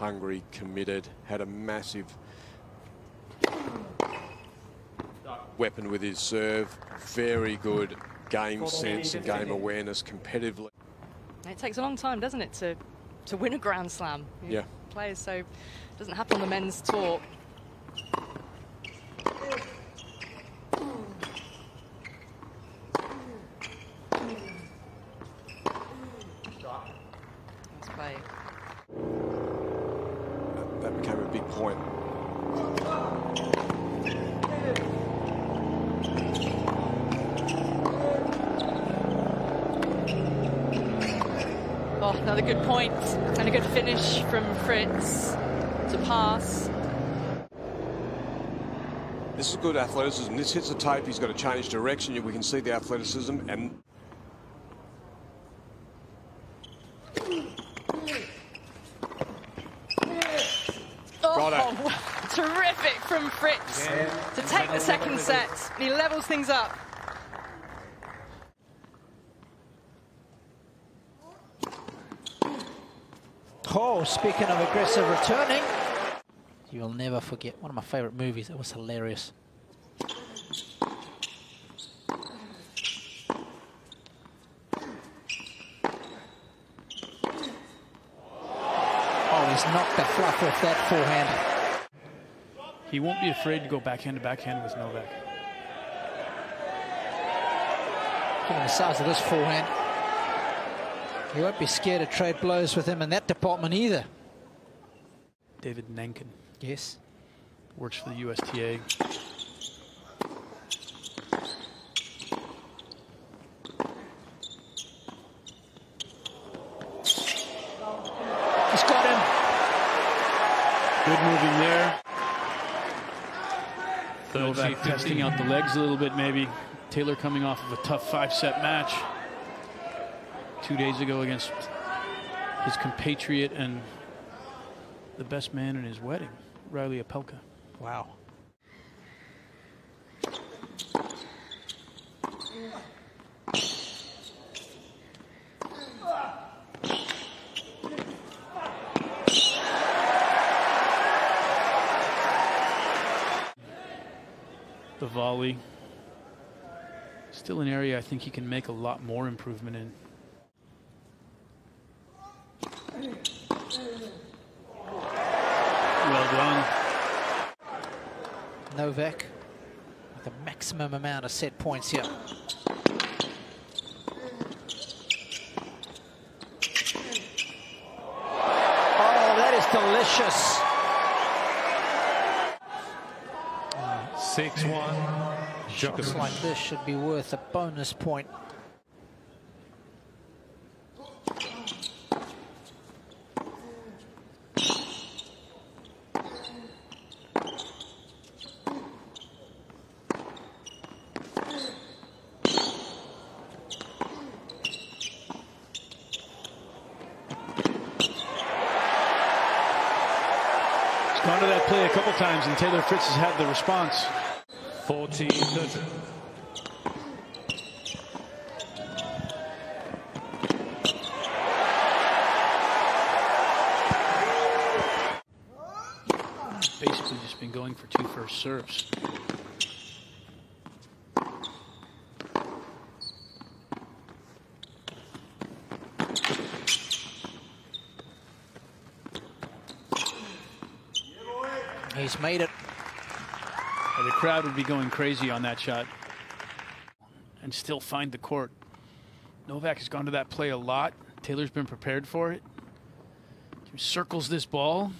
hungry, committed, had a massive weapon with his serve. Very good game sense and game awareness competitively. It takes a long time, doesn't it, to to win a Grand Slam? You Yeah. Players, so it doesn't happen on the men's tour. Let's play. That became a big point. Oh, another good point and a good finish from Fritz to pass. This is good athleticism. This hits the tape. He's got to change direction. We can see the athleticism and Oh, terrific from Fritz to take the second set. He levels things up. Oh, speaking of aggressive returning, you'll never forget one of my favorite movies. It was hilarious. He's knocked the fluff off that forehand. He won't be afraid to go backhand to backhand with Novak. Given the size of this forehand, he won't be scared to trade blows with him in that department either. David Nainkin Yes. works for the USTA. He's got him. Good moving there. Novak testing out the legs a little bit, maybe. Taylor coming off of a tough five-set match two days ago against his compatriot and the best man in his wedding, Reilly Opelka. Wow. The volley. Still an area I think he can make a lot more improvement in. Well done. Novak with the maximum amount of set points here. Oh, that is delicious. 6 1. Shots like this should be worth a bonus point. He's gone to that play a couple times, and Taylor Fritz has had the response. 14 30. Basically just been going for two first serves. He's made it. The crowd would be going crazy on that shot and still find the court. Novak has gone to that play a lot. Taylor's been prepared for it. He circles this ball.